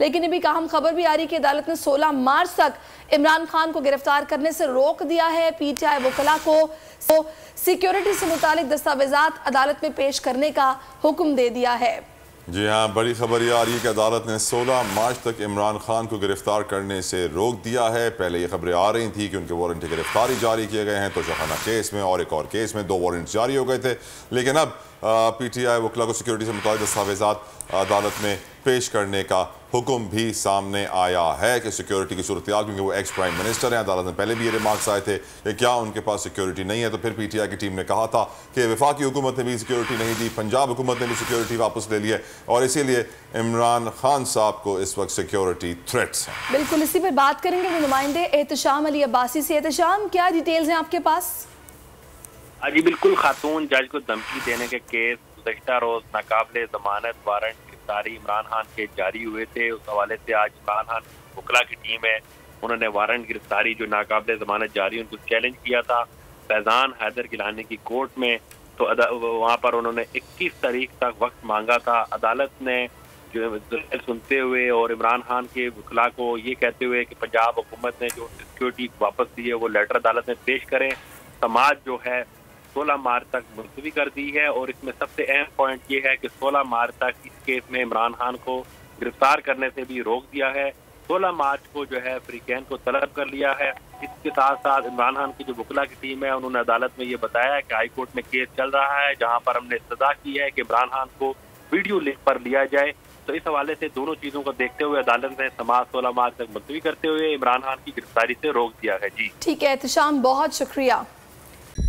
लेकिन अभी एक अहम खबर भी आ रही कि अदालत ने 16 मार्च तक इमरान खान को गिरफ़्तार करने से रोक दिया है। पीटीआई वकला को तो सिक्योरिटी से मुतालिक दस्तावेजात अदालत में पेश करने का हुक्म दे दिया है। जी हाँ बड़ी खबर यह आ रही है कि अदालत ने 16 मार्च तक इमरान खान को गिरफ़्तार करने से रोक दिया है। पहले ये खबरें आ रही थी कि उनके वारंट गिरफ्तारी जारी किए गए हैं तो शहाना केस में और एक और केस में दो वारंट जारी हो गए थे। लेकिन अब पीटीआई वकला को सिक्योरिटी से मुताबिक दस्तावेजा अदालत में पेश करने का हुक्म भी सामने आया है कि सिक्योरिटी की सूरत क्योंकि वो एक्स प्राइम मिनिस्टर हैं अदालत में पहले भी ये रिमार्क्स आए थे कि क्या उनके पास सिक्योरिटी नहीं है। तो फिर पीटीआई की टीम ने कहा था कि विफाकी हुकूमत ने भी सिक्योरिटी नहीं दी पंजाब हुकूमत ने भी सिक्योरिटी वापस ले ली है और इसीलिए इमरान खान साहब को इस वक्त सिक्योरिटी थ्रेट्स हैं। बिल्कुल इसी पर बात करेंगे नुमाइंदे एहतशाम अली अब्बासी से। एहतशाम क्या डिटेल्स हैं आपके पास? हाँ जी बिल्कुल खातून जज को धमकी देने के केस गुजशत रोज नाकाबले जमानत वारंट गिरफ्तारी, इमरान खान के जारी हुए थे। उस हवाले से आज इमरान खान बुकला की टीम है। उन्होंने वारंट गिरफ्तारी, जो नाकाबले जमानत जारी, उनको चैलेंज किया था। फैजान हैदर गिलानी की कोर्ट में तो वहाँ पर उन्होंने 21 तारीख तक वक्त मांगा था। अदालत ने जो सुनते हुए और इमरान खान के वकला को ये कहते हुए कि पंजाब हुकूमत ने जो सिक्योरिटी वापस दी है, वो लेटर अदालत में पेश करें। समाज जो है 16 मार्च तक मुलतवी कर दी है और इसमें सबसे अहम पॉइंट ये है कि 16 मार्च तक इस केस में इमरान खान को गिरफ़्तार करने से भी रोक दिया है। 16 मार्च को जो है फ्रीकैन को तलब कर लिया है। इसके साथ साथ इमरान खान की जो बुकला की टीम है, उन्होंने अदालत में ये बताया कि हाई कोर्ट में केस चल रहा है, जहाँ पर हमने सजा की है कि इमरान खान को वीडियो लिंक पर लिया जाए। तो इस हवाले से दोनों चीज़ों को देखते हुए अदालत ने समाज सोलह मार्च तक मुलतवी करते हुए इमरान खान की गिरफ्तारी से रोक दिया है। जी। ठीक है एहतशाम बहुत शुक्रिया।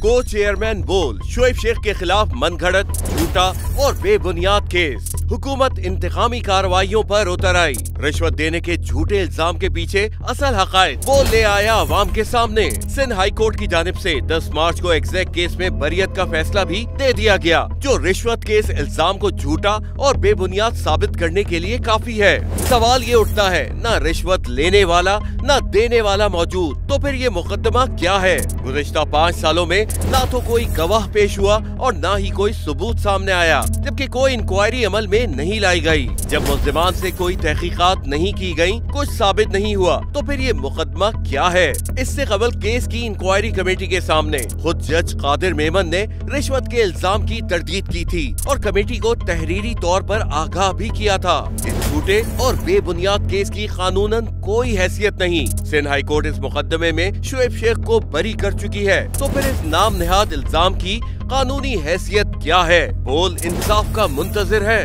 को चेयरमैन बोल। शोएब शेख के खिलाफ मनगढ़ंत। झूठा और बेबुनियाद केस। हुकूमत इंतकामी कार्रवाइयों पर उतर आई। रिश्वत देने के झूठे इल्ज़ाम के पीछे असल हक वो ले आया आवाम के सामने। सिंध हाई कोर्ट की जानब से 10 मार्च को एग्जैक्ट केस में बरियत का फैसला भी दे दिया गया, जो रिश्वत केस इल्ज़ाम को झूठा और बेबुनियाद साबित करने के लिए काफ़ी है। सवाल ये उठता है, न रिश्वत लेने वाला, न देने वाला मौजूद तो फिर ये मुकदमा क्या है? गुजशत पाँच सालों में, न तो कोई गवाह पेश हुआ और न ही कोई सबूत सामने आया, जबकि कोई इंक्वायरी अमल में नहीं लाई गई। जब मुलजमान से कोई तहकीकात नहीं की गई, कुछ साबित नहीं हुआ तो फिर ये मुकदमा क्या है? इससे कबल केस की इंक्वायरी कमेटी के सामने। खुद जज कादिर मेमन ने रिश्वत के इल्ज़ाम की तरदीद की थी और कमेटी को तहरीरी तौर पर आगाह भी किया था। इस झूठे और बेबुनियाद केस की कानूनन कोई हैसियत नहीं। सिंध हाई कोर्ट इस मुकदमे में शुएब शेख को बरी कर चुकी है। तो फिर इस नाम निहाद इल्ज़ाम की कानूनी हैसियत क्या है? बोल इंसाफ का मुंतजर है।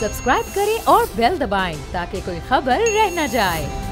सब्सक्राइब करें और बेल दबाएँ ताकि कोई खबर रह न जाए।